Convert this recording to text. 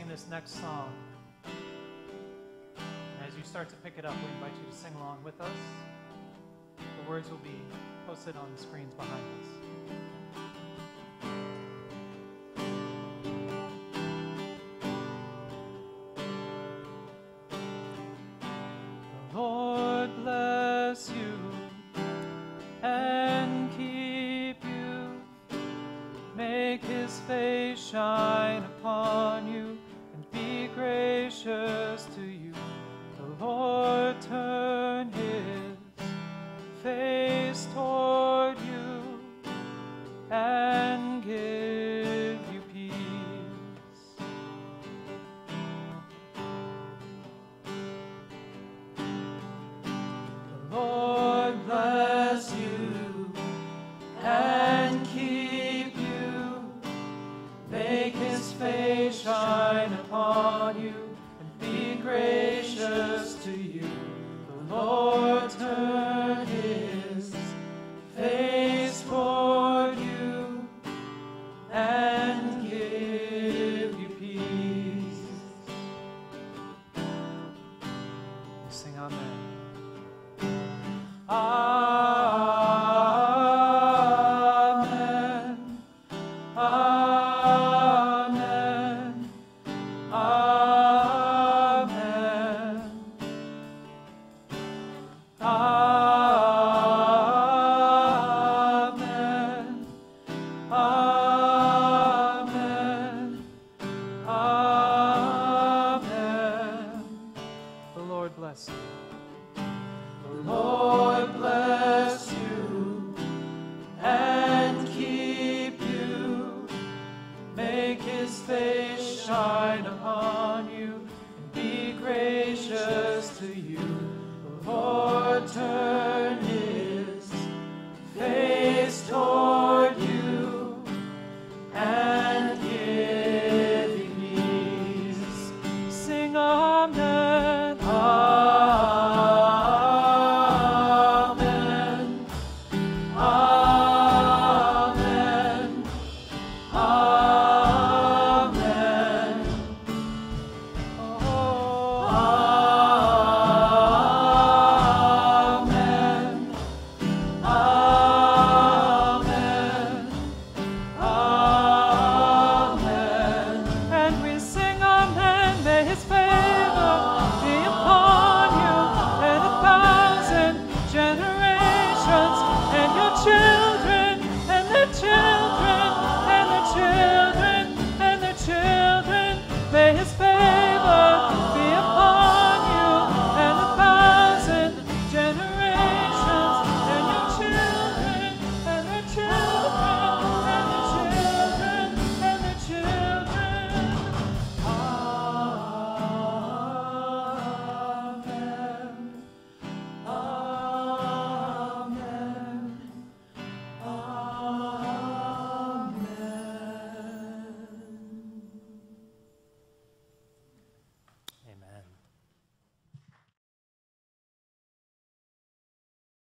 sing this next song. And as you start to pick it up, we invite you to sing along with us. The words will be posted on the screens behind us. shine upon you gracious to you. to you. The Lord turn his face toward you and give you peace. Sing Amen. Amen. Amen. Amen. The Lord bless you. The Lord bless you and keep you. Make his face shine upon you and be gracious to you. The Lord Oh.